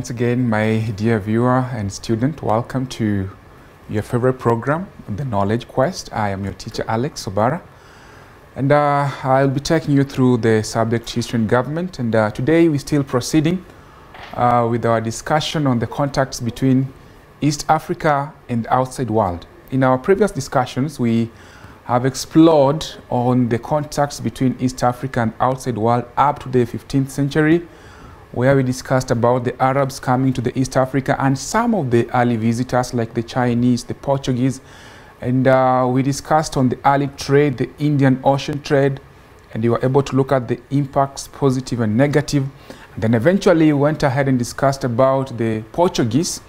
once again, my dear viewer and student, welcome to your favorite program, The Knowledge Quest. I am your teacher, Alex Sobara, and uh, I'll be taking you through the subject history and government. And uh, today, we're still proceeding uh, with our discussion on the contacts between East Africa and the outside world. In our previous discussions, we have explored on the contacts between East Africa and outside world up to the 15th century, where we discussed about the Arabs coming to the East Africa and some of the early visitors like the Chinese, the Portuguese, and uh, we discussed on the early trade, the Indian Ocean trade, and you were able to look at the impacts, positive and negative. And then eventually we went ahead and discussed about the Portuguese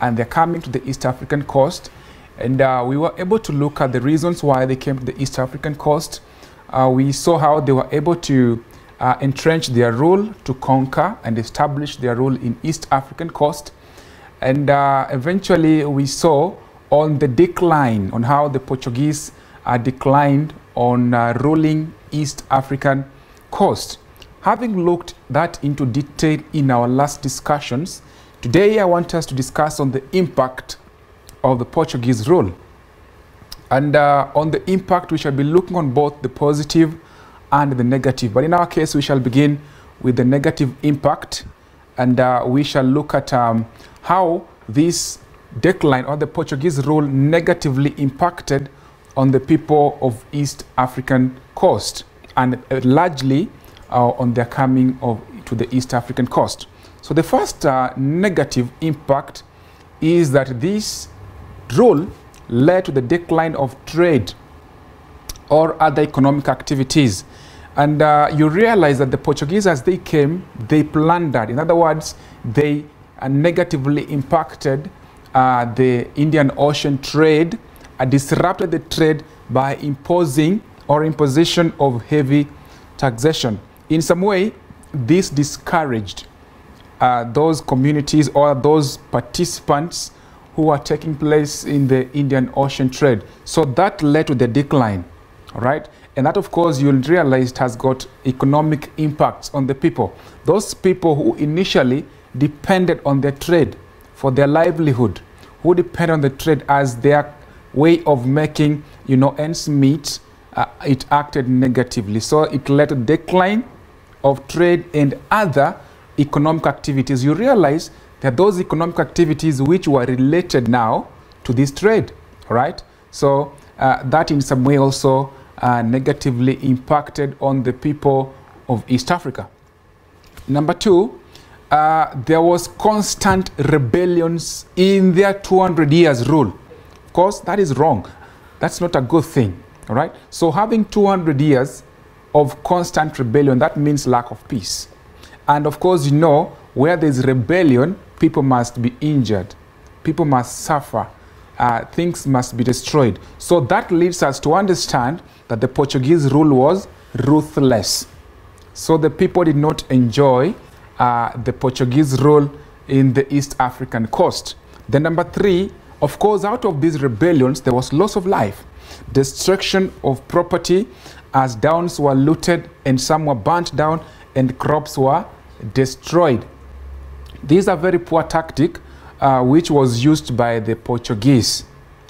and they're coming to the East African coast. And uh, we were able to look at the reasons why they came to the East African coast. Uh, we saw how they were able to uh, entrench their rule to conquer and establish their rule in East African coast. And uh, eventually we saw on the decline, on how the Portuguese uh, declined on uh, ruling East African coast. Having looked that into detail in our last discussions, today I want us to discuss on the impact of the Portuguese rule. And uh, on the impact, we shall be looking on both the positive and the negative. But in our case, we shall begin with the negative impact and uh, we shall look at um, how this decline or the Portuguese rule negatively impacted on the people of East African coast and uh, largely uh, on their coming of, to the East African coast. So the first uh, negative impact is that this rule led to the decline of trade or other economic activities and uh, you realize that the Portuguese, as they came, they plundered. In other words, they uh, negatively impacted uh, the Indian Ocean trade, disrupted the trade by imposing or imposition of heavy taxation. In some way, this discouraged uh, those communities or those participants who are taking place in the Indian Ocean trade. So that led to the decline, right? And that, of course, you'll realize it has got economic impacts on the people. Those people who initially depended on their trade for their livelihood, who depend on the trade as their way of making, you know, ends meet, uh, it acted negatively. So it led to decline of trade and other economic activities. You realize that those economic activities which were related now to this trade, right? So uh, that in some way also uh, negatively impacted on the people of East Africa. Number two, uh, there was constant rebellions in their 200 years rule. Of course, that is wrong. That's not a good thing, all right? So having 200 years of constant rebellion, that means lack of peace. And of course, you know, where there's rebellion, people must be injured. People must suffer. Uh, things must be destroyed. So that leads us to understand that the Portuguese rule was ruthless. So the people did not enjoy uh, the Portuguese rule in the East African coast. Then number three, of course, out of these rebellions, there was loss of life, destruction of property as downs were looted and some were burnt down and crops were destroyed. These are very poor tactic uh, which was used by the Portuguese.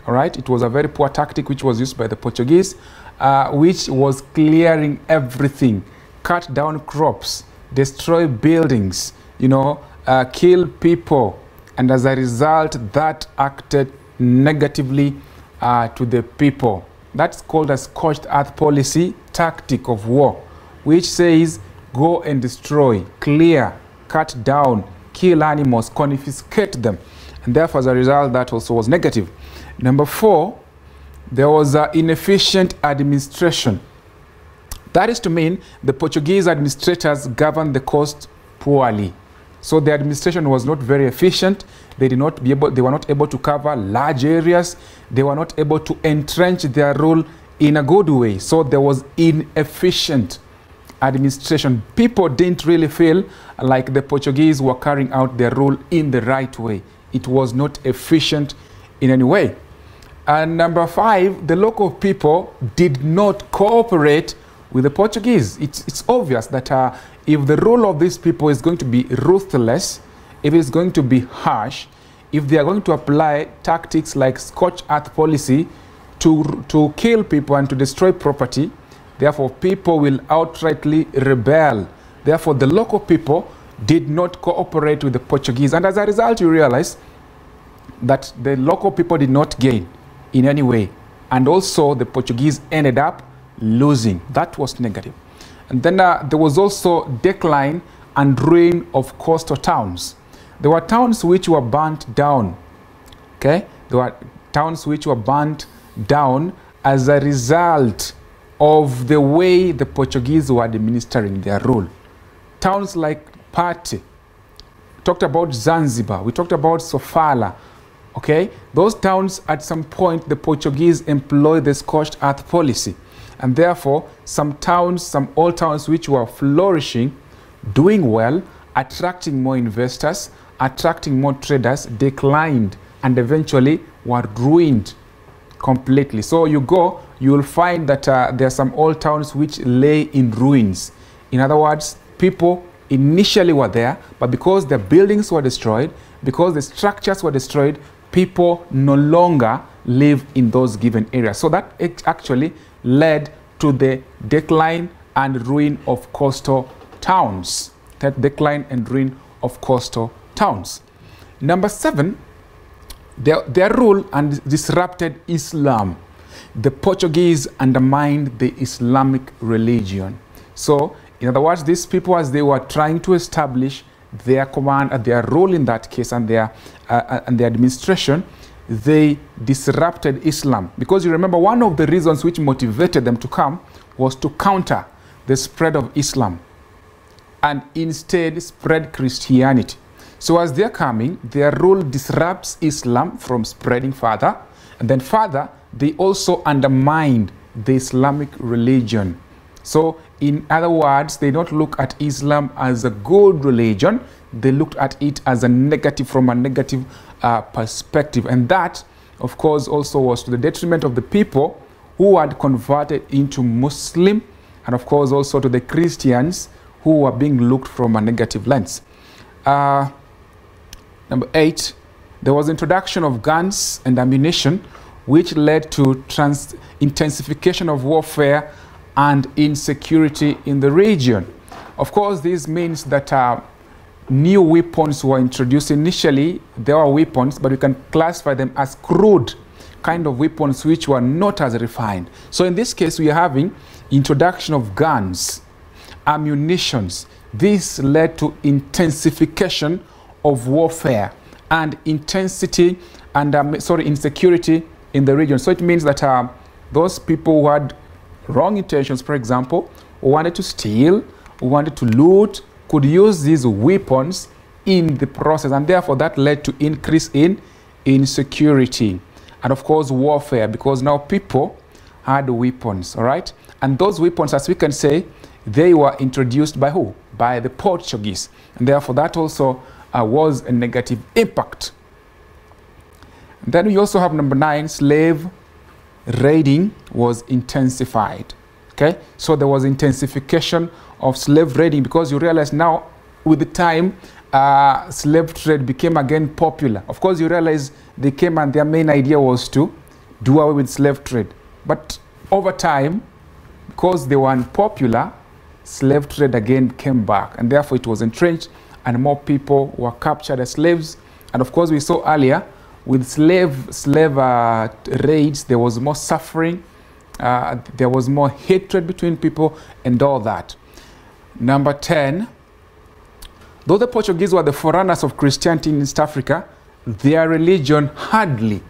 All right, it was a very poor tactic which was used by the Portuguese uh, which was clearing everything, cut down crops, destroy buildings, you know, uh, kill people. And as a result, that acted negatively uh, to the people. That's called a scorched earth policy tactic of war, which says go and destroy, clear, cut down, kill animals, confiscate them. And therefore, as a result, that also was negative. Number four, there was an inefficient administration. That is to mean the Portuguese administrators governed the coast poorly. So the administration was not very efficient. They did not be able, they were not able to cover large areas. They were not able to entrench their rule in a good way. So there was inefficient administration. People didn't really feel like the Portuguese were carrying out their rule in the right way. It was not efficient in any way. And number five, the local people did not cooperate with the Portuguese. It's, it's obvious that uh, if the rule of these people is going to be ruthless if it's going to be harsh, if they are going to apply tactics like scorched earth policy to, to kill people and to destroy property, therefore people will outrightly rebel. Therefore, the local people did not cooperate with the Portuguese. And as a result, you realize that the local people did not gain in any way. And also, the Portuguese ended up losing. That was negative. And then uh, there was also decline and ruin of coastal towns. There were towns which were burnt down. Okay? There were towns which were burnt down as a result of the way the Portuguese were administering their rule. Towns like Pate, talked about Zanzibar, we talked about Sofala, okay? Those towns, at some point, the Portuguese employed the scorched earth policy. And therefore, some towns, some old towns which were flourishing, doing well, attracting more investors, attracting more traders, declined and eventually were ruined completely. So you go, you will find that uh, there are some old towns which lay in ruins. In other words, people initially were there, but because the buildings were destroyed, because the structures were destroyed, people no longer live in those given areas. So that actually led to the decline and ruin of coastal towns. That decline and ruin of coastal towns. Number seven, their, their rule and disrupted Islam. The Portuguese undermined the Islamic religion. So, in other words, these people, as they were trying to establish their command, and their role in that case, and their uh, uh, and the administration, they disrupted Islam. Because you remember, one of the reasons which motivated them to come was to counter the spread of Islam and instead spread Christianity. So as they're coming, their rule disrupts Islam from spreading further. And then further, they also undermined the Islamic religion. So in other words, they don't look at Islam as a good religion. They looked at it as a negative from a negative uh, perspective. And that, of course, also was to the detriment of the people who had converted into Muslim and, of course, also to the Christians who were being looked from a negative lens. Uh, Number eight, there was introduction of guns and ammunition, which led to trans intensification of warfare and insecurity in the region. Of course, this means that uh, new weapons were introduced. Initially, there were weapons, but we can classify them as crude kind of weapons which were not as refined. So in this case, we are having introduction of guns, ammunitions. This led to intensification of warfare and intensity and um, sorry insecurity in the region. So it means that uh, those people who had wrong intentions, for example, wanted to steal, wanted to loot, could use these weapons in the process, and therefore that led to increase in insecurity and of course warfare because now people had weapons, all right? And those weapons, as we can say, they were introduced by who? By the Portuguese, and therefore that also uh, was a negative impact. Then we also have number nine, slave raiding was intensified. Okay, so there was intensification of slave raiding because you realize now with the time uh, slave trade became again popular. Of course, you realize they came and their main idea was to do away with slave trade. But over time, because they were unpopular, slave trade again came back and therefore it was entrenched and more people were captured as slaves. And of course, we saw earlier with slave slave uh, raids, there was more suffering, uh, there was more hatred between people, and all that. Number 10, though the Portuguese were the forerunners of Christianity in East Africa, their religion hardly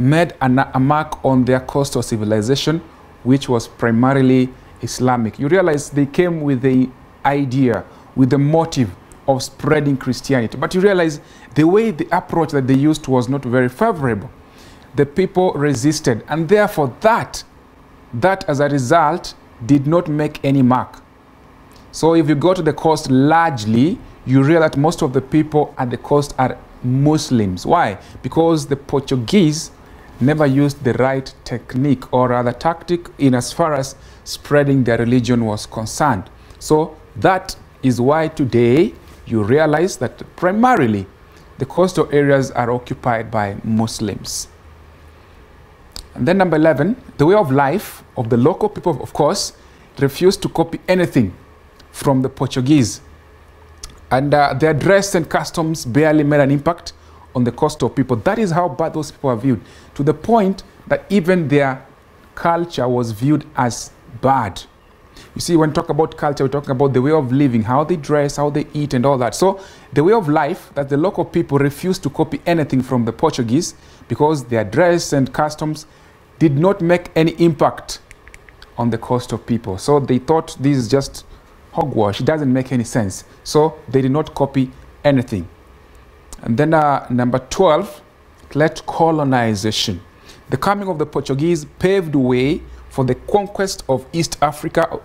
made a mark on their coastal civilization, which was primarily Islamic. You realize they came with the idea, with the motive of spreading Christianity. But you realize the way the approach that they used was not very favorable. The people resisted, and therefore that, that as a result, did not make any mark. So if you go to the coast largely, you realize that most of the people at the coast are Muslims. Why? Because the Portuguese never used the right technique or rather tactic in as far as spreading their religion was concerned. So that is why today you realize that primarily the coastal areas are occupied by Muslims. And then number 11, the way of life of the local people, of course, refused to copy anything from the Portuguese. And uh, their dress and customs barely made an impact on the coastal people. That is how bad those people are viewed, to the point that even their culture was viewed as bad. You see, when we talk about culture, we're talking about the way of living, how they dress, how they eat, and all that. So, the way of life that the local people refused to copy anything from the Portuguese because their dress and customs did not make any impact on the cost of people. So, they thought this is just hogwash, it doesn't make any sense. So, they did not copy anything. And then, uh, number 12, let colonization. The coming of the Portuguese paved the way for the conquest of East Africa,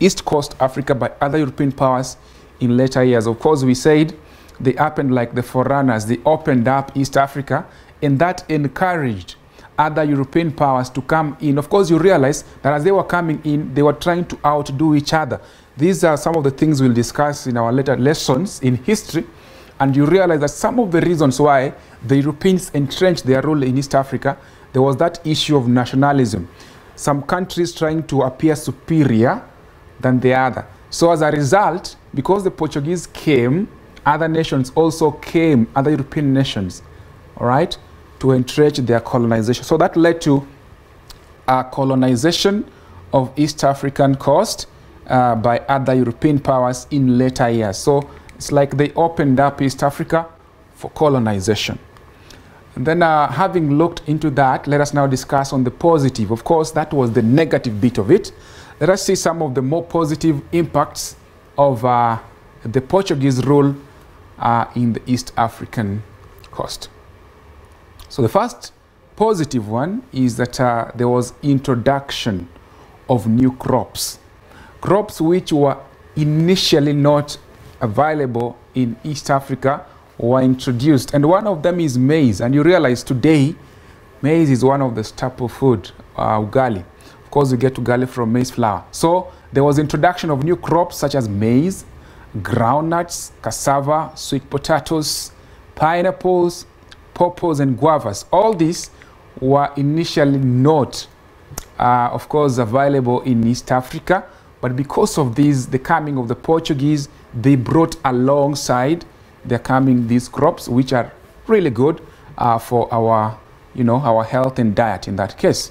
East Coast Africa by other European powers in later years. Of course, we said they happened like the foreigners. They opened up East Africa, and that encouraged other European powers to come in. Of course, you realize that as they were coming in, they were trying to outdo each other. These are some of the things we'll discuss in our later lessons in history. And you realize that some of the reasons why the Europeans entrenched their rule in East Africa, there was that issue of nationalism. Some countries trying to appear superior than the other. So as a result, because the Portuguese came, other nations also came, other European nations, all right, to entrench their colonization. So that led to a colonization of East African coast uh, by other European powers in later years. So it's like they opened up East Africa for colonization. And then uh, having looked into that, let us now discuss on the positive. Of course, that was the negative bit of it. Let us see some of the more positive impacts of uh, the Portuguese rule uh, in the East African coast. So the first positive one is that uh, there was introduction of new crops. Crops which were initially not available in East Africa were introduced. And one of them is maize. And you realize today, maize is one of the staple food, uh, ugali. Of course, you get ugali from maize flour. So there was introduction of new crops such as maize, groundnuts, cassava, sweet potatoes, pineapples, pawpaws, and guavas. All these were initially not, uh, of course, available in East Africa. But because of this, the coming of the Portuguese, they brought alongside their coming these crops, which are really good uh, for our, you know, our health and diet in that case.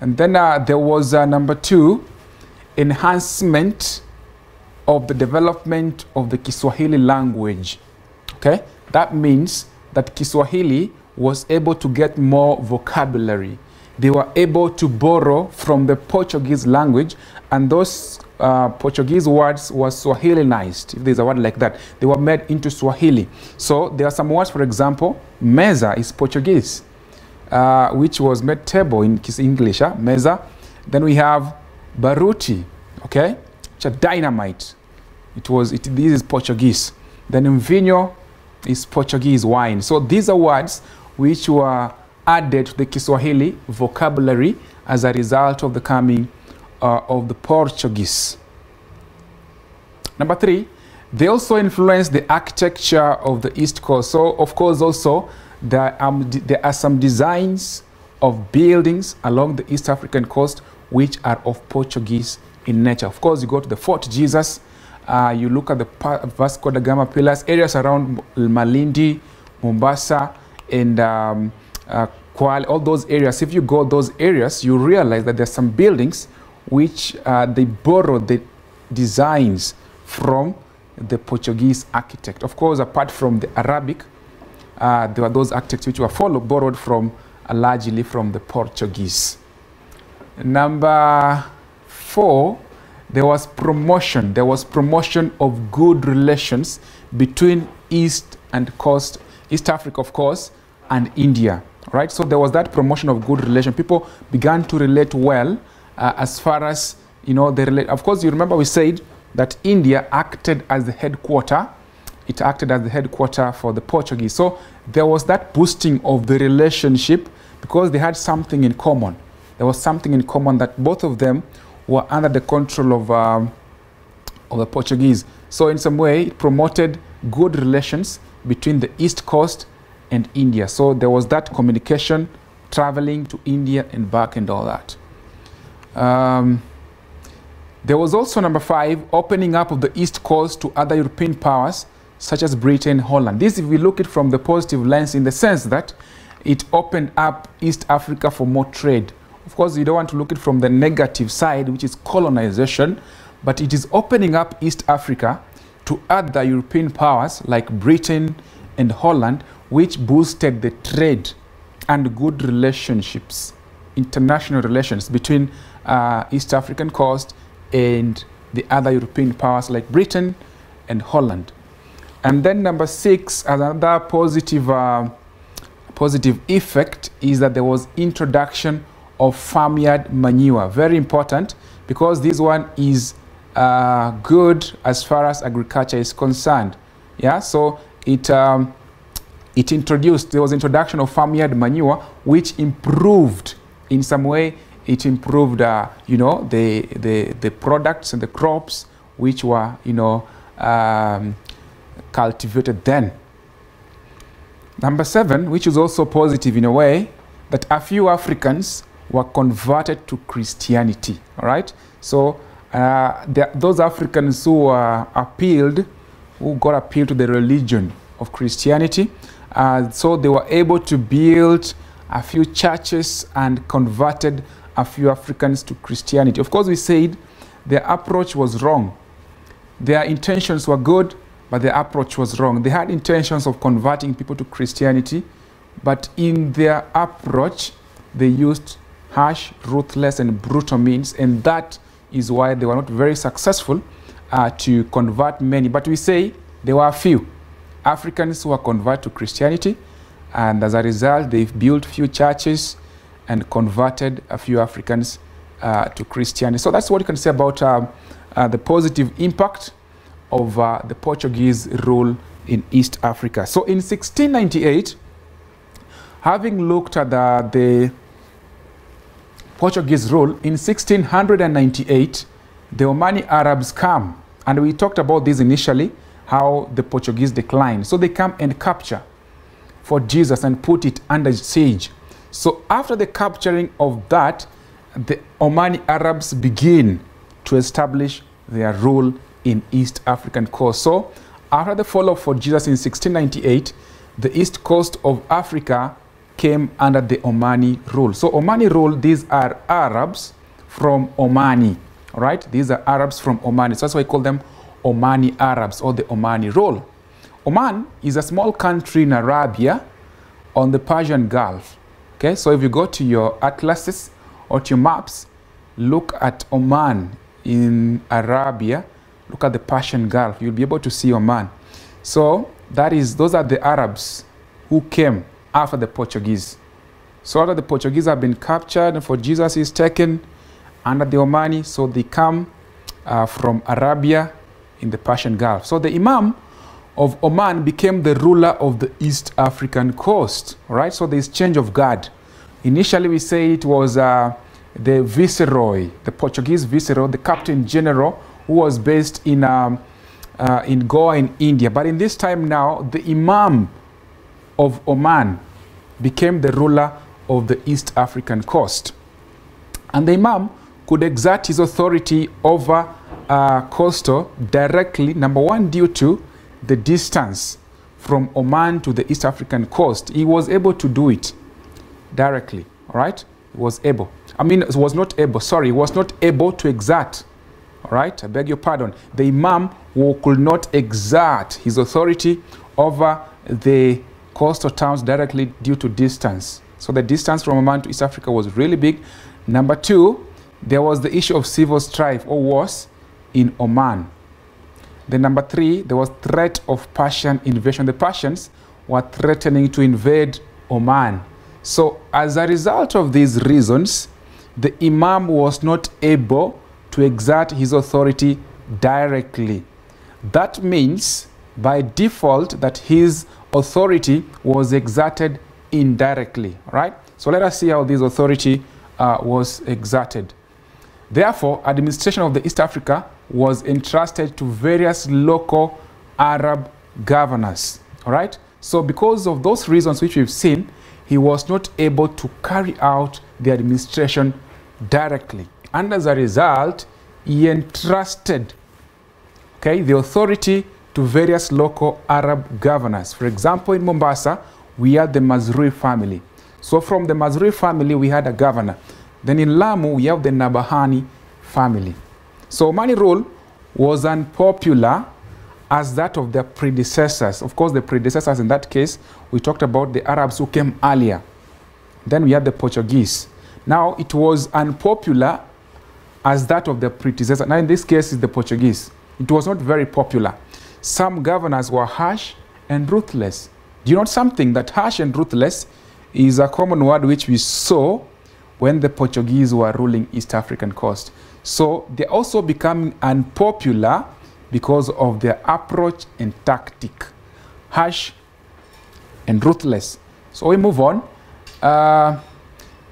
And then uh, there was uh, number two, enhancement of the development of the Kiswahili language. Okay, that means that Kiswahili was able to get more vocabulary. They were able to borrow from the Portuguese language, and those uh, Portuguese words were Swahilinized, if there's a word like that. They were made into Swahili. So there are some words, for example, mesa is Portuguese, uh, which was made table in English, huh? mesa. Then we have baruti, okay, which are dynamite. It was, it, this is Portuguese. Then vinho is Portuguese wine. So these are words which were added to the Kiswahili vocabulary as a result of the coming uh, of the Portuguese. Number three, they also influenced the architecture of the East Coast. So, of course, also there, um, there are some designs of buildings along the East African coast which are of Portuguese in nature. Of course, you go to the Fort Jesus, uh, you look at the Vasco da Gama pillars, areas around Malindi, Mombasa, and um, uh, Kwale, all those areas. If you go those areas, you realize that there's some buildings which uh, they borrowed the designs from the Portuguese architect. Of course, apart from the Arabic, uh, there were those architects which were followed, borrowed from uh, largely from the Portuguese. Number four, there was promotion. There was promotion of good relations between East and Coast, East Africa, of course, and India. Right? So there was that promotion of good relation. People began to relate well uh, as far as, you know, the. Of course, you remember we said that India acted as the headquarter. It acted as the headquarter for the Portuguese. So there was that boosting of the relationship because they had something in common. There was something in common that both of them were under the control of, um, of the Portuguese. So in some way, it promoted good relations between the East Coast and India. So there was that communication, traveling to India and back and all that. Um, there was also number five, opening up of the East Coast to other European powers such as Britain, Holland. This, if we look at from the positive lens, in the sense that it opened up East Africa for more trade. Of course, you don't want to look at from the negative side, which is colonization, but it is opening up East Africa to other European powers like Britain and Holland, which boosted the trade and good relationships, international relations between uh, East African coast and the other European powers like Britain and Holland. And then number six, another positive, uh, positive effect is that there was introduction of farmyard manure. Very important because this one is uh, good as far as agriculture is concerned. Yeah, so it, um, it introduced, there was introduction of farmyard manure which improved in some way it improved, uh, you know, the, the, the products and the crops which were, you know, um, cultivated then. Number seven, which is also positive in a way, that a few Africans were converted to Christianity, all right? So uh, the, those Africans who were appealed, who got appealed to the religion of Christianity, uh, so they were able to build a few churches and converted a few Africans to Christianity. Of course, we said their approach was wrong. Their intentions were good, but their approach was wrong. They had intentions of converting people to Christianity, but in their approach, they used harsh, ruthless, and brutal means, and that is why they were not very successful uh, to convert many. But we say there were a few Africans who were converted to Christianity, and as a result, they've built few churches, and converted a few Africans uh, to Christianity. So that's what you can say about uh, uh, the positive impact of uh, the Portuguese rule in East Africa. So in 1698, having looked at the, the Portuguese rule, in 1698, the Omani Arabs come, and we talked about this initially, how the Portuguese declined. So they come and capture Fort Jesus and put it under siege. So after the capturing of that, the Omani Arabs begin to establish their rule in East African coast. So after the fall of Jesus in 1698, the east coast of Africa came under the Omani rule. So Omani rule, these are Arabs from Omani, right? These are Arabs from Omani. So that's why I call them Omani Arabs or the Omani rule. Oman is a small country in Arabia on the Persian Gulf. Okay, so if you go to your atlases or to your maps, look at Oman in Arabia, look at the Persian Gulf, you'll be able to see Oman. So that is, those are the Arabs who came after the Portuguese. So after the Portuguese have been captured and Fort Jesus is taken under the Omani, so they come uh, from Arabia in the Persian Gulf. So the Imam of Oman became the ruler of the East African coast. Right, so there's change of guard. Initially, we say it was uh, the viceroy, the Portuguese viceroy, the captain general, who was based in um, uh, in Goa in India. But in this time now, the Imam of Oman became the ruler of the East African coast. And the Imam could exert his authority over uh, coastal directly, number one, due to the distance from Oman to the East African coast, he was able to do it directly, all right? He was able. I mean, was not able, sorry, was not able to exert, all right? I beg your pardon. The Imam could not exert his authority over the coastal towns directly due to distance. So the distance from Oman to East Africa was really big. Number two, there was the issue of civil strife or wars in Oman. Then number three, there was threat of Persian invasion. The Persians were threatening to invade Oman. So as a result of these reasons, the Imam was not able to exert his authority directly. That means by default that his authority was exerted indirectly, right? So let us see how this authority uh, was exerted. Therefore, administration of the East Africa was entrusted to various local Arab governors. All right? So, because of those reasons which we've seen, he was not able to carry out the administration directly. And as a result, he entrusted okay, the authority to various local Arab governors. For example, in Mombasa, we had the Mazrui family. So from the Mazrui family, we had a governor. Then in Lamu, we have the Nabahani family. So Omani rule was unpopular as that of their predecessors. Of course, the predecessors in that case, we talked about the Arabs who came earlier. Then we had the Portuguese. Now, it was unpopular as that of the predecessor. Now, in this case, it's the Portuguese. It was not very popular. Some governors were harsh and ruthless. Do you know something? That harsh and ruthless is a common word which we saw when the Portuguese were ruling East African coast. So they're also becoming unpopular because of their approach and tactic. Harsh and ruthless. So we move on. Uh,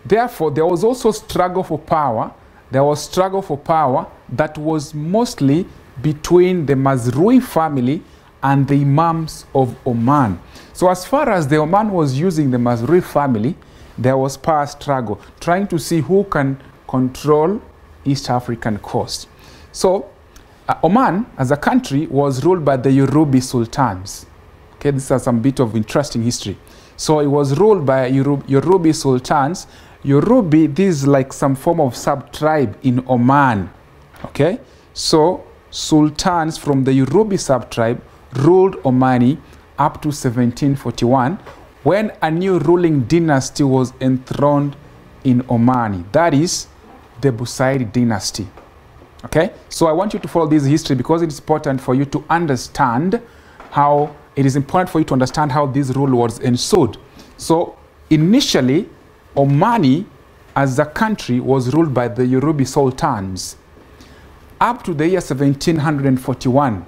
therefore, there was also struggle for power. There was struggle for power that was mostly between the Mazrui family and the Imams of Oman. So as far as the Oman was using the Mazrui family, there was power struggle, trying to see who can control East African coast. So uh, Oman, as a country, was ruled by the Yorubi sultans. Okay, this is some bit of interesting history. So it was ruled by Yorubi sultans. Yorubi, this is like some form of sub-tribe in Oman. Okay, so sultans from the Yorubi sub-tribe ruled Omani up to 1741 when a new ruling dynasty was enthroned in Omani. That is the Busaid dynasty. Okay, so I want you to follow this history because it's important for you to understand how it is important for you to understand how this rule was ensued. So initially, Omani as a country was ruled by the Yorubi sultans up to the year 1741.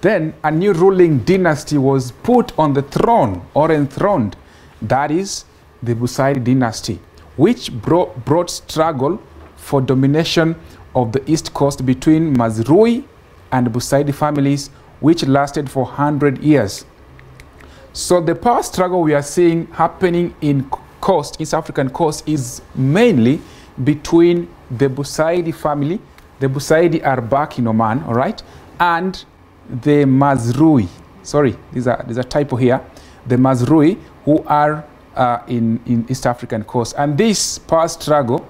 Then a new ruling dynasty was put on the throne or enthroned. That is the Busaid dynasty, which brought, brought struggle for domination of the East Coast between Mazrui and Busaidi families, which lasted for 100 years. So the power struggle we are seeing happening in coast, East African coast, is mainly between the Busaidi family, the Busaidi are back in Oman, all right, and the Mazrui. Sorry, there's a, there's a typo here. The Mazrui, who are uh, in, in East African coast. And this power struggle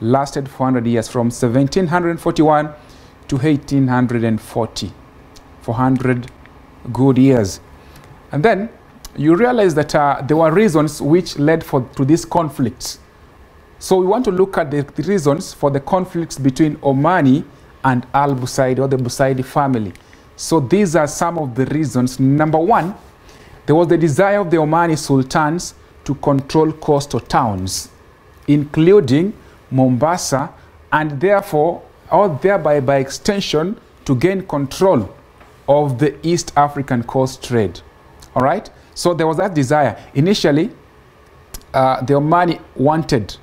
lasted 400 years from 1741 to 1840 400 good years. And then you realize that uh, there were reasons which led for, to these conflicts so we want to look at the, the reasons for the conflicts between Omani and Al Busaidi or the Busaidi family. So these are some of the reasons. Number one there was the desire of the Omani sultans to control coastal towns including Mombasa, and therefore, or thereby by extension, to gain control of the East African coast trade. All right? So there was that desire. Initially, uh, the Omani wanted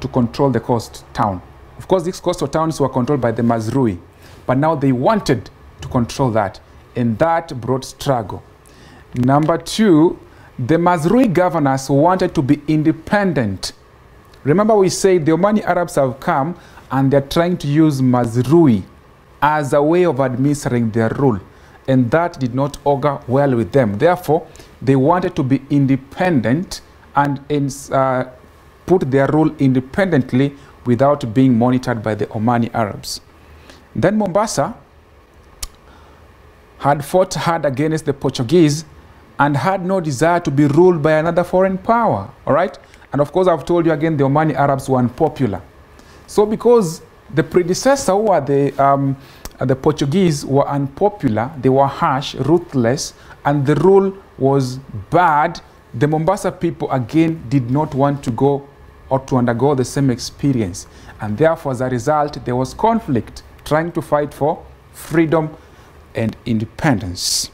to control the coast town. Of course, these coastal towns were controlled by the Mazrui, but now they wanted to control that, and that brought struggle. Number two, the Mazrui governors wanted to be independent Remember we said the Omani Arabs have come and they're trying to use Mazrui as a way of administering their rule. And that did not augur well with them. Therefore, they wanted to be independent and uh, put their rule independently without being monitored by the Omani Arabs. Then Mombasa had fought hard against the Portuguese and had no desire to be ruled by another foreign power. All right? And of course, I've told you again, the Omani Arabs were unpopular. So because the predecessor, who the, um, the Portuguese, were unpopular, they were harsh, ruthless, and the rule was bad, the Mombasa people again did not want to go or to undergo the same experience. And therefore, as a result, there was conflict trying to fight for freedom and independence.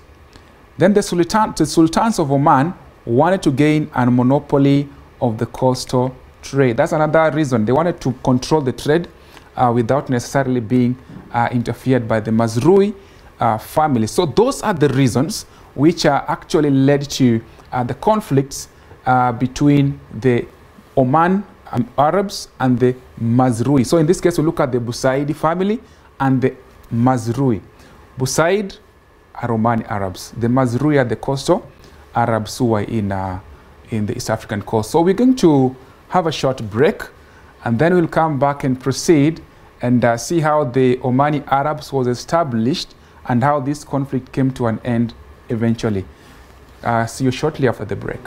Then the, Sultan, the sultans of Oman wanted to gain a monopoly of the coastal trade. That's another reason. They wanted to control the trade uh, without necessarily being uh, interfered by the Mazrui uh, family. So those are the reasons which uh, actually led to uh, the conflicts uh, between the Oman um, Arabs and the Mazrui. So in this case, we look at the Busaidi family and the Mazrui. Busaid are Omani Arabs. The Mazrui are the coastal Arabs who are in, uh, in the East African coast. So we're going to have a short break and then we'll come back and proceed and uh, see how the Omani Arabs was established and how this conflict came to an end eventually. Uh, see you shortly after the break.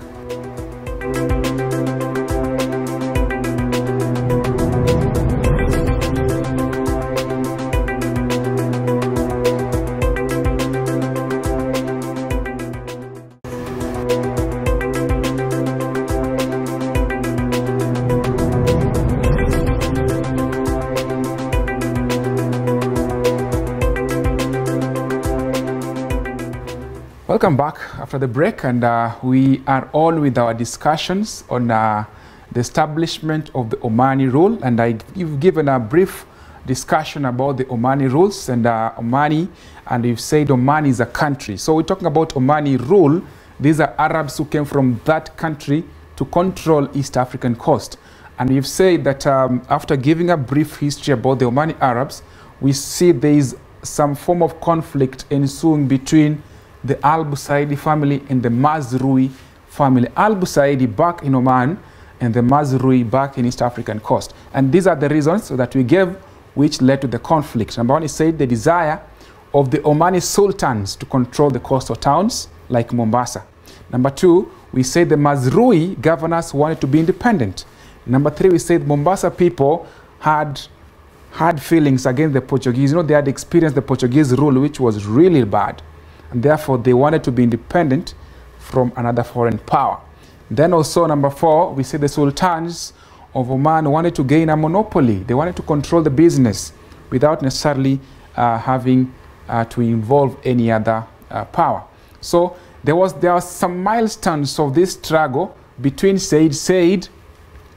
Welcome back after the break, and uh, we are on with our discussions on uh, the establishment of the Omani rule. And I've given a brief discussion about the Omani rules and uh, Omani, and we've said Omani is a country. So we're talking about Omani rule. These are Arabs who came from that country to control East African coast. And we've said that um, after giving a brief history about the Omani Arabs, we see there is some form of conflict ensuing between the Al Busaidi family and the Mazrui family. Al Busaidi back in Oman and the Mazrui back in East African coast. And these are the reasons that we gave which led to the conflict. Number one, he said the desire of the Omani sultans to control the coastal towns like Mombasa. Number two, we said the Mazrui governors wanted to be independent. Number three, we said Mombasa people had had feelings against the Portuguese. You know, they had experienced the Portuguese rule, which was really bad and therefore they wanted to be independent from another foreign power. Then also number four, we see the sultans of Oman wanted to gain a monopoly. They wanted to control the business without necessarily uh, having uh, to involve any other uh, power. So there was there are some milestones of this struggle between Seyyid Said,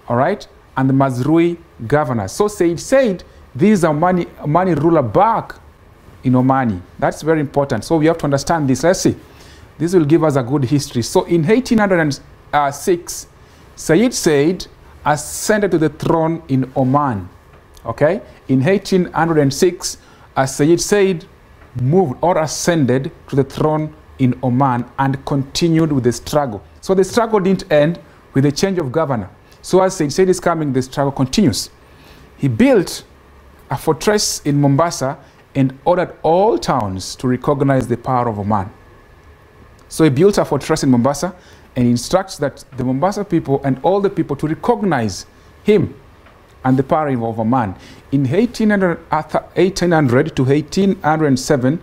all right, and the Mazrui governors. So Seyyid Said, these are money money ruler back in Omani. That's very important. So we have to understand this. Let's see. This will give us a good history. So in 1806, Seyyid Said ascended to the throne in Oman. Okay? In 1806, uh, Seyyid Said moved or ascended to the throne in Oman and continued with the struggle. So the struggle didn't end with the change of governor. So as Seyyid Said is coming, the struggle continues. He built a fortress in Mombasa and ordered all towns to recognize the power of Oman. So he built a fortress in Mombasa and instructs that the Mombasa people and all the people to recognize him and the power of Oman. In 1800, 1800 to 1807,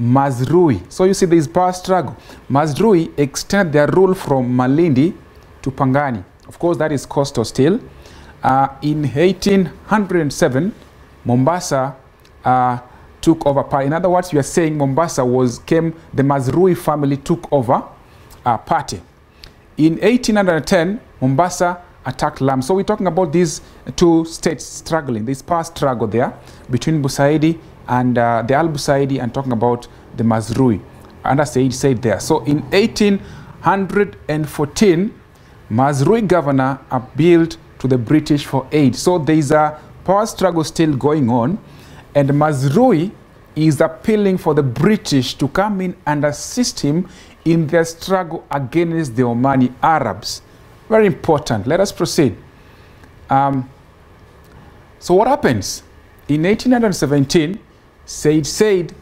Mazrui, so you see there is power struggle. Mazrui extended their rule from Malindi to Pangani. Of course, that is coastal still. Uh, in 1807, Mombasa uh, took over power. In other words, you are saying Mombasa was came, the Mazrui family took over uh, Pate. In 1810, Mombasa attacked Lamu. So we're talking about these two states struggling, this power struggle there between Busaidi and uh, the Al Busaidi and talking about the Mazrui. Under Seyyid Said there. So in 1814, Mazrui governor appealed to the British for aid. So there is a power struggle still going on and Mazrui is appealing for the British to come in and assist him in their struggle against the Omani Arabs. Very important. Let us proceed. Um, so what happens? In 1817, Seyyid Said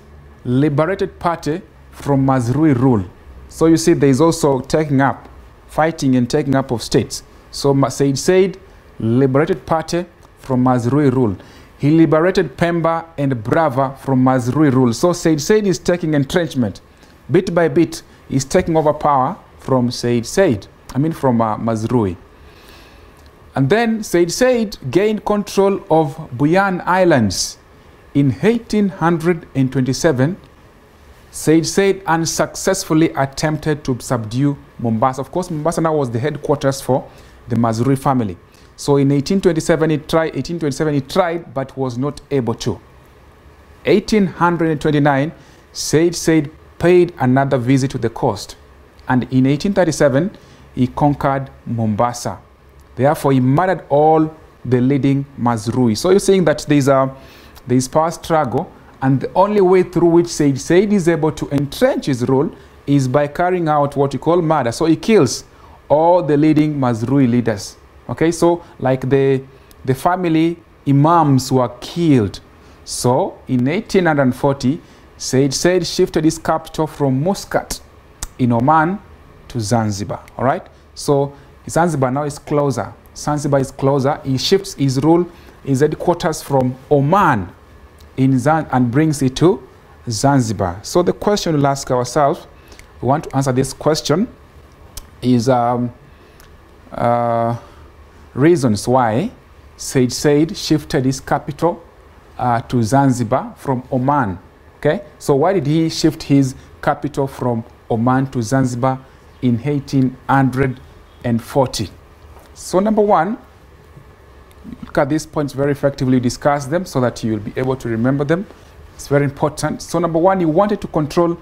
liberated Pate from Mazrui rule. So you see there is also taking up, fighting and taking up of states. So Seyyid Said liberated Pate from Mazrui rule. He liberated Pemba and Brava from Mazrui rule. So Seyyid Said is taking entrenchment. Bit by bit, he's taking over power from Seyyid Said. I mean from uh, Mazrui. And then Seyyid Said gained control of Bajun Islands. In 1827, Seyyid Said unsuccessfully attempted to subdue Mombasa. Of course, Mombasa now was the headquarters for the Mazrui family. So in 1827 he tried, 1827 he tried but was not able to. 1829 Seyyid Said paid another visit to the coast. And in 1837, he conquered Mombasa. Therefore, he murdered all the leading Mazrui. So you're saying that there's a there's power struggle, and the only way through which Seyyid Said is able to entrench his rule is by carrying out what you call murder. So he kills all the leading Mazrui leaders. Okay, so like the the family imams were killed. So in 1840, Seyyid Said shifted his capital from Muscat in Oman to Zanzibar. All right, so Zanzibar now is closer. Zanzibar is closer. He shifts his rule, his headquarters from Oman in Zan and brings it to Zanzibar. So the question we'll ask ourselves, we want to answer this question, is um, uh, reasons why Seyyid Said shifted his capital uh, to Zanzibar from Oman. Okay, so why did he shift his capital from Oman to Zanzibar in 1840? So number one, look at these points very effectively, discuss them so that you will be able to remember them. It's very important. So number one, he wanted to control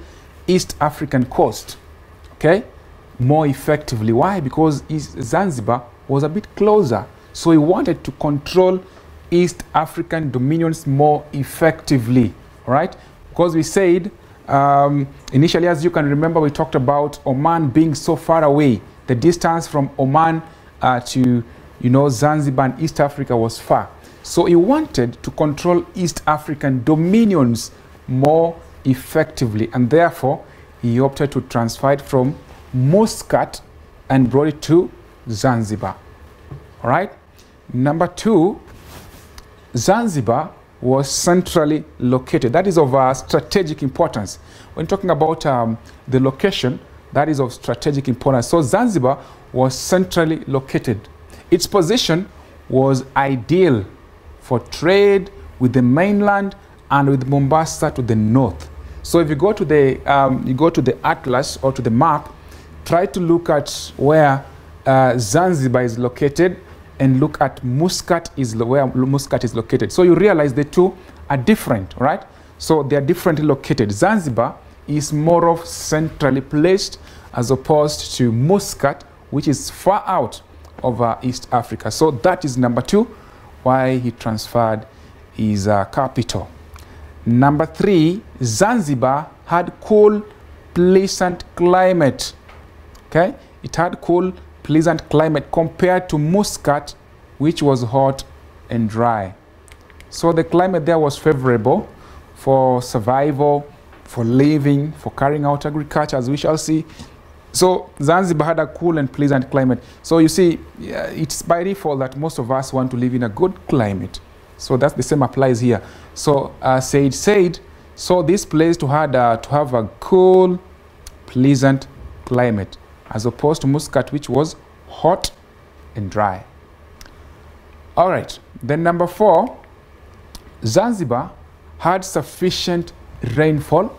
East African coast, okay, more effectively. Why? Because Zanzibar was a bit closer. So he wanted to control East African dominions more effectively, right? Because we said um, initially, as you can remember, we talked about Oman being so far away. The distance from Oman uh, to, you know, Zanzibar and East Africa was far. So he wanted to control East African dominions more effectively, and therefore he opted to transfer it from Muscat and brought it to Zanzibar. All right. Number two, Zanzibar was centrally located. That is of uh, strategic importance. When talking about um, the location, that is of strategic importance. So Zanzibar was centrally located. Its position was ideal for trade with the mainland and with Mombasa to the north. So if you go to the um, you go to the atlas or to the map, try to look at where uh, Zanzibar is located and look at Muscat is where Muscat is located. So you realize the two are different, right? So they are differently located. Zanzibar is more of centrally placed as opposed to Muscat, which is far out of uh, East Africa. So that is number two, why he transferred his uh, capital. Number three, Zanzibar had cool, pleasant climate. Okay, it had cool, pleasant climate compared to Muscat, which was hot and dry. So the climate there was favorable for survival, for living, for carrying out agriculture, as we shall see. So Zanzibar had a cool and pleasant climate. So you see, it's by default that most of us want to live in a good climate. So that's the same applies here. So uh, Said said, so this place to, had, uh, to have a cool, pleasant climate as opposed to Muscat, which was hot and dry. All right, then number four, Zanzibar had sufficient rainfall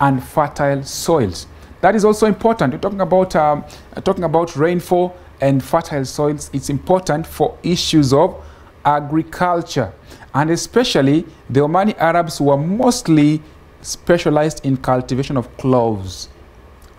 and fertile soils. That is also important. We're talking about, um, talking about rainfall and fertile soils. It's important for issues of agriculture. And especially the Omani Arabs were mostly specialized in cultivation of cloves,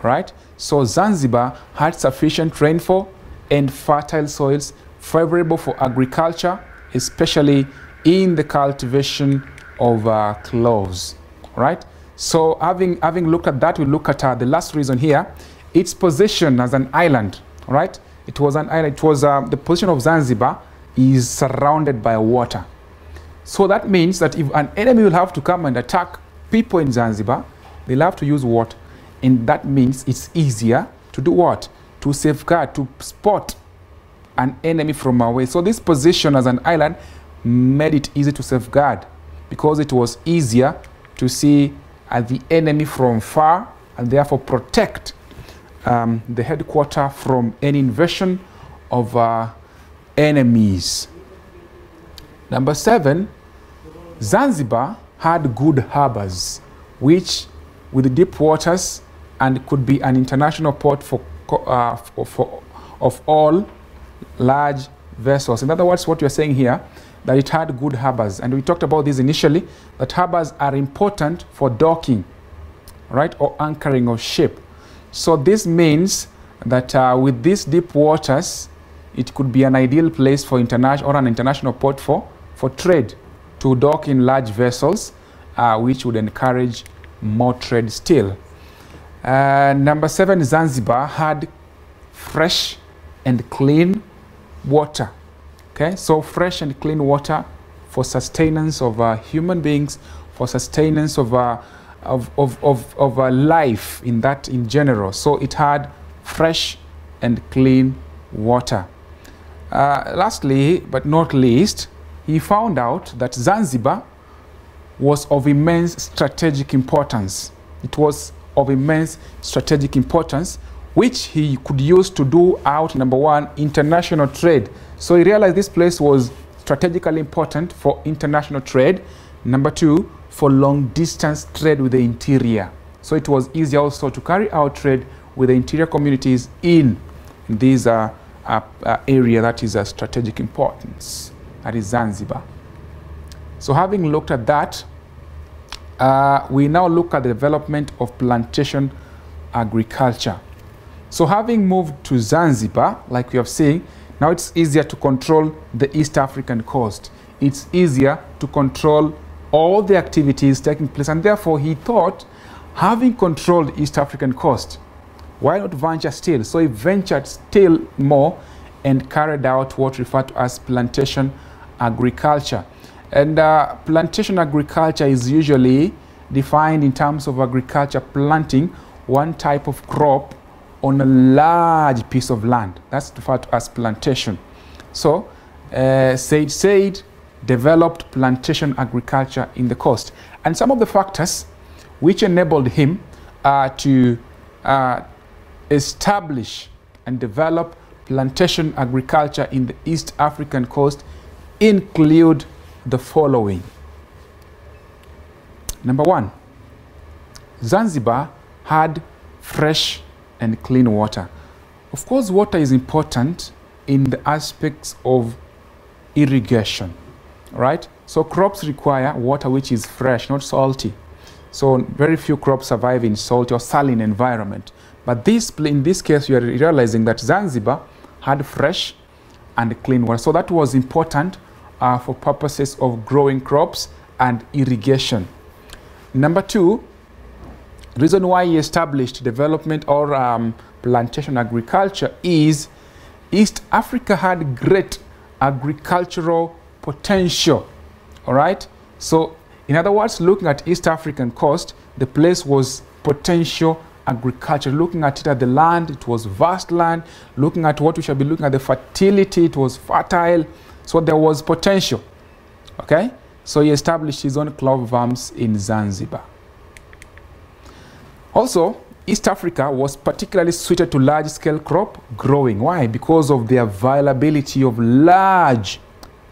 right? So Zanzibar had sufficient rainfall and fertile soils favorable for agriculture, especially in the cultivation of uh, cloves, right? So having, having looked at that, we look at uh, the last reason here. Its position as an island, right? It was an island. It was uh, the position of Zanzibar is surrounded by water. So that means that if an enemy will have to come and attack people in Zanzibar, they'll have to use water. And that means it's easier to do what? To safeguard, to spot an enemy from away. So this position as an island made it easy to safeguard because it was easier to see uh, the enemy from far and therefore protect um, the headquarter from any invasion of uh, enemies. Number seven, Zanzibar had good harbors, which with deep waters and could be an international port for, uh, for, for, of all large vessels. In other words, what you're saying here, that it had good harbors. And we talked about this initially, that harbors are important for docking. right, or anchoring of ship. So this means that uh, with these deep waters, it could be an ideal place for international or an international port for, for trade to dock in large vessels, uh, which would encourage more trade still. Uh, number seven, Zanzibar had fresh and clean water. Okay, so fresh and clean water for sustenance of uh, human beings, for sustenance of, uh, of, of, of, of uh, life in that in general. So it had fresh and clean water. Uh, lastly, but not least, he found out that Zanzibar was of immense strategic importance. It was of immense strategic importance, which he could use to do out, number one, international trade. So he realized this place was strategically important for international trade. Number two, for long distance trade with the interior. So it was easy also to carry out trade with the interior communities in this uh, uh, uh, area that is of strategic importance, that is Zanzibar. So having looked at that, uh, we now look at the development of plantation agriculture. So having moved to Zanzibar, like we have seen, now it's easier to control the East African coast. It's easier to control all the activities taking place. And therefore, he thought, having controlled East African coast, why not venture still? So he ventured still more and carried out what referred to as plantation agriculture. And uh, plantation agriculture is usually defined in terms of agriculture planting one type of crop on a large piece of land. That's referred to as plantation. So, uh, Seyyid Said developed plantation agriculture in the coast. And some of the factors which enabled him uh, to uh, establish and develop plantation agriculture in the East African coast include the following. Number one, Zanzibar had fresh and clean water. Of course, water is important in the aspects of irrigation, right? So crops require water which is fresh, not salty. So very few crops survive in salty or saline environment. But this, in this case, you are realizing that Zanzibar had fresh and clean water. So that was important uh, for purposes of growing crops and irrigation. Number two, reason why he established development or um, plantation agriculture is East Africa had great agricultural potential. All right. So, in other words, looking at East African coast, the place was potential agriculture. Looking at it at the land, it was vast land. Looking at what we shall be looking at the fertility, it was fertile. So there was potential. Okay. So he established his own club of arms in Zanzibar. Also, East Africa was particularly suited to large-scale crop growing. Why? Because of the availability of large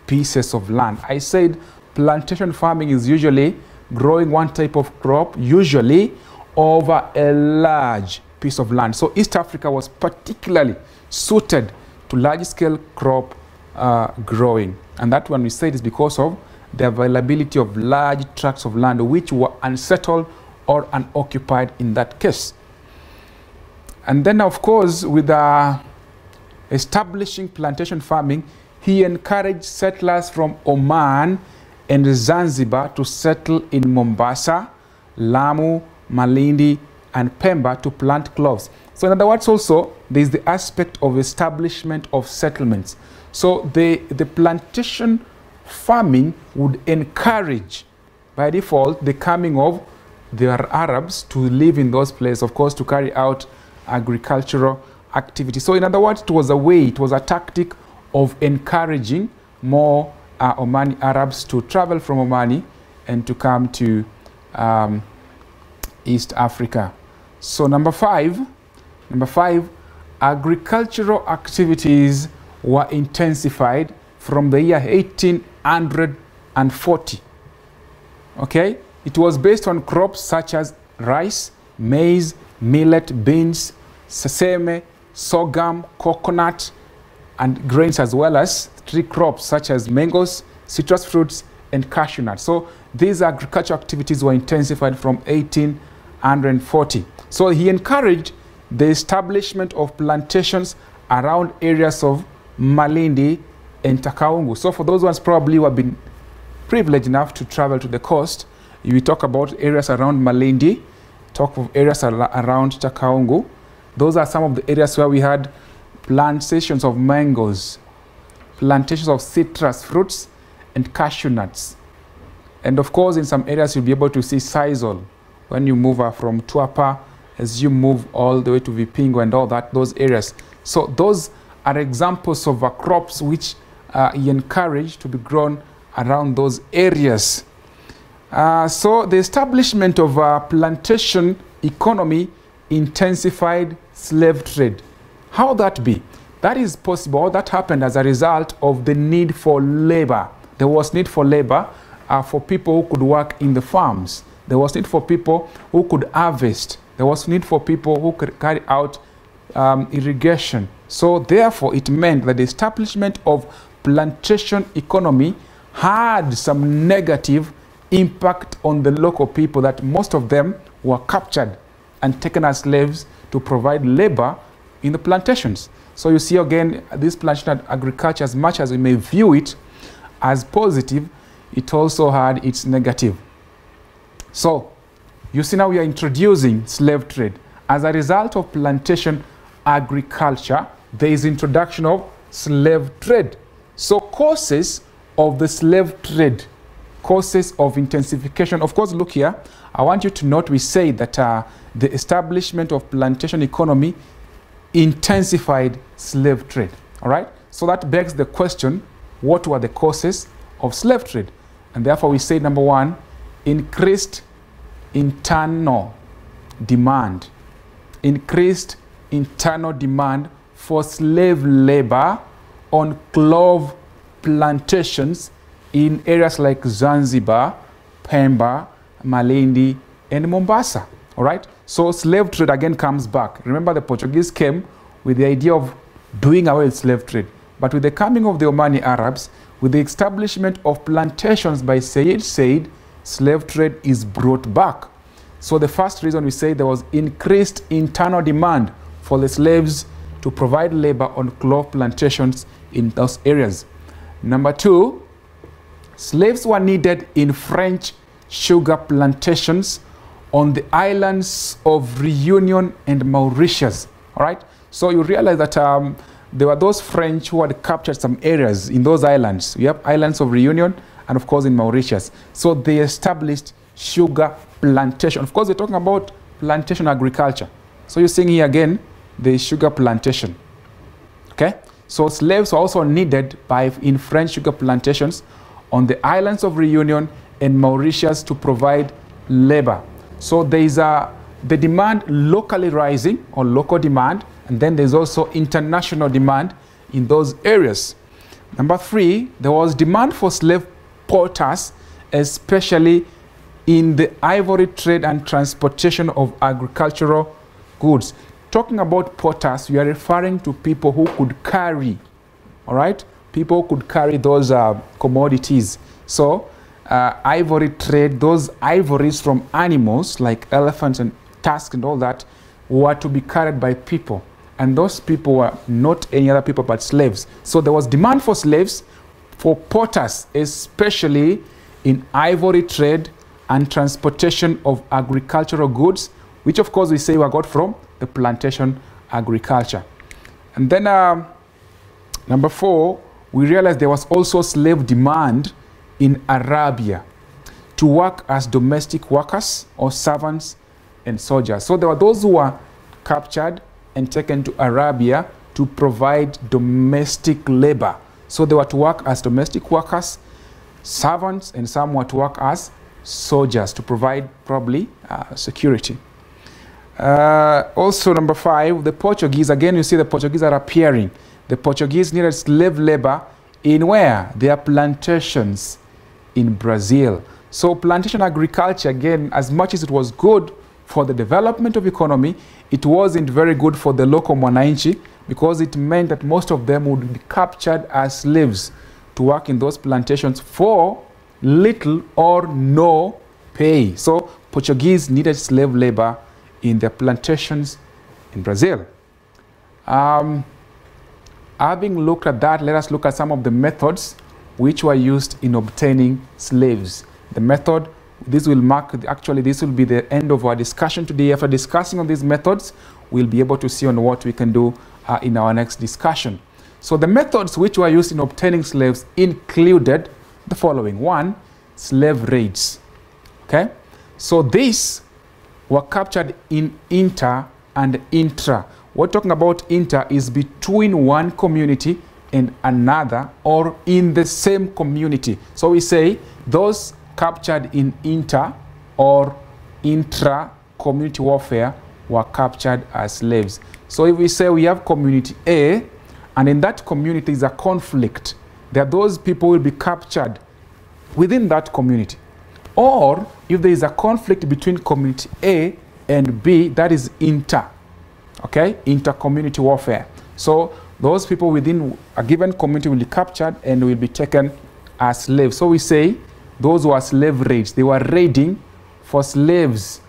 pieces of land. I said plantation farming is usually growing one type of crop, usually over a large piece of land. So East Africa was particularly suited to large-scale crop uh, growing. And that one we say is because of the availability of large tracts of land which were unsettled or unoccupied in that case. And then, of course, with uh, establishing plantation farming, he encouraged settlers from Oman and Zanzibar to settle in Mombasa, Lamu, Malindi, and Pemba to plant cloves. So in other words also, there is the aspect of establishment of settlements. So the, the plantation farming would encourage, by default, the coming of the Arabs to live in those places, of course, to carry out agricultural activity. So in other words, it was a way, it was a tactic of encouraging more uh, Omani Arabs to travel from Omani and to come to um, East Africa. So number five, number five, agricultural activities were intensified from the year 1840. Okay, it was based on crops such as rice, maize, millet, beans, sesame, sorghum, coconut, and grains as well as tree crops such as mangoes, citrus fruits, and cashew nuts. So these agricultural activities were intensified from 1840. So he encouraged the establishment of plantations around areas of Malindi and Takaungu. So for those ones probably who have been privileged enough to travel to the coast, you talk about areas around Malindi, talk of areas ar around Takaungu. Those are some of the areas where we had plantations of mangoes, plantations of citrus fruits, and cashew nuts. And of course, in some areas, you'll be able to see sisal when you move from Mtwapa, as you move all the way to Vipingo and all that, those areas. So those are examples of crops which uh, he encouraged to be grown around those areas. Uh, so the establishment of a plantation economy intensified slave trade. How that be? That is possible. That happened as a result of the need for labor. There was need for labor uh, for people who could work in the farms. There was need for people who could harvest. There was need for people who could carry out um, irrigation. So therefore, it meant that the establishment of plantation economy had some negative impact on the local people that most of them were captured and taken as slaves to provide labor in the plantations. So you see again, this plantation agriculture, as much as we may view it as positive, it also had its negative. So you see now we are introducing slave trade. As a result of plantation agriculture, there is introduction of slave trade. So causes of the slave trade, causes of intensification. Of course, look here, I want you to note we say that uh, the establishment of plantation economy intensified slave trade. All right? So that begs the question, what were the causes of slave trade? And therefore we say number one, increased internal demand. Increased internal demand for slave labor on clove plantations in areas like Zanzibar, Pemba, Malindi, and Mombasa. All right? So slave trade again comes back. Remember the Portuguese came with the idea of doing away with slave trade. But with the coming of the Omani Arabs, with the establishment of plantations by Seyyid Said, slave trade is brought back. So the first reason we say there was increased internal demand for the slaves to provide labor on clove plantations in those areas. Number two, slaves were needed in French sugar plantations on the islands of Reunion and Mauritius. All right. So you realize that um, there were those French who had captured some areas in those islands. We have islands of Reunion and of course in Mauritius. So they established sugar plantation. Of course, we're talking about plantation agriculture. So you're seeing here again the sugar plantation. Okay. So slaves were also needed by in French sugar plantations on the islands of Reunion and Mauritius to provide labor. So there is a, the demand locally rising or local demand, and then there's also international demand in those areas. Number three, there was demand for slave porters, especially in the ivory trade and transportation of agricultural goods. Talking about porters, you are referring to people who could carry, all right? People could carry those uh, commodities. So uh, ivory trade, those ivories from animals like elephants and tusks and all that were to be carried by people. And those people were not any other people but slaves. So there was demand for slaves, for porters, especially in ivory trade and transportation of agricultural goods, which of course we say were got from the plantation agriculture. And then uh, number four, we realized there was also slave demand in Arabia to work as domestic workers or servants and soldiers. So there were those who were captured and taken to Arabia to provide domestic labor. So they were to work as domestic workers, servants, and some were to work as soldiers to provide probably uh, security. Uh, also, number five, the Portuguese, again, you see the Portuguese are appearing. The Portuguese needed slave labor in where? Their plantations in Brazil. So plantation agriculture, again, as much as it was good for the development of economy, it wasn't very good for the local Mwananchi because it meant that most of them would be captured as slaves to work in those plantations for little or no pay. So Portuguese needed slave labor in their plantations in Brazil. Um, having looked at that, let us look at some of the methods which were used in obtaining slaves. The method, this will mark, actually this will be the end of our discussion today. After discussing on these methods, we'll be able to see on what we can do uh, in our next discussion. So the methods which were used in obtaining slaves included the following. One, slave raids. Okay? So these were captured in inter and intra. We're talking about inter is between one community and another or in the same community. So we say those captured in inter or intra community warfare were captured as slaves. So if we say we have community A, and in that community is a conflict, that those people will be captured within that community. Or if there is a conflict between community A and B, that is inter, okay, inter-community warfare. So those people within a given community will be captured and will be taken as slaves. So we say those were slave raids, they were raiding for slaves.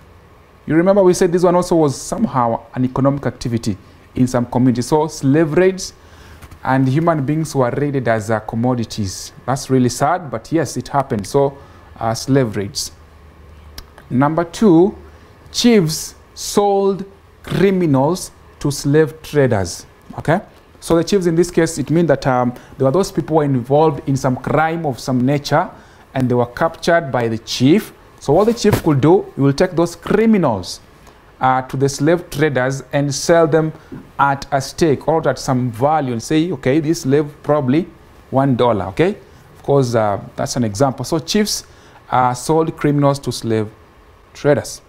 You remember we said this one also was somehow an economic activity in some communities. So slave raids and human beings were raided as uh, commodities. That's really sad, but yes, it happened. So uh, slave. Number two, chiefs sold criminals to slave traders. Okay? So the chiefs in this case, it means that um, there were those people were involved in some crime of some nature and they were captured by the chief. So what the chief could do, he will take those criminals uh, to the slave traders and sell them at a stake or at some value and say, okay, this slave probably one dollar, okay? Of course, uh, that's an example. So chiefs uh, sold criminals to slave traders.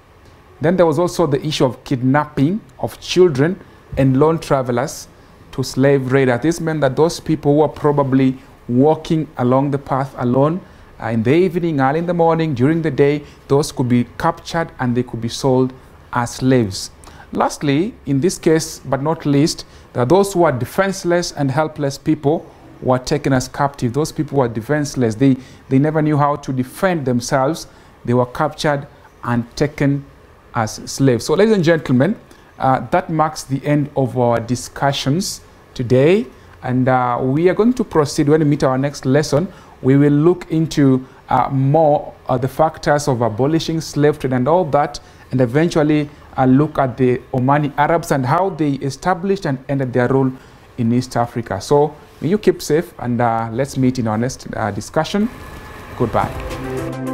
Then there was also the issue of kidnapping of children and lone travelers to slave raiders. This meant that those people were probably walking along the path alone uh, in the evening, early in the morning, during the day, those could be captured and they could be sold as slaves. Lastly, in this case, but not least, there are those who are defenseless and helpless people who are taken as captive. Those people were defenseless. They, they never knew how to defend themselves. They were captured and taken as slaves. So, ladies and gentlemen, uh, that marks the end of our discussions today. And uh, we are going to proceed when we meet our next lesson. We will look into uh, more uh, the factors of abolishing slave trade and all that, and eventually uh, look at the Omani Arabs and how they established and ended their role in East Africa. So you keep safe and uh, let's meet in honest uh, discussion. Goodbye.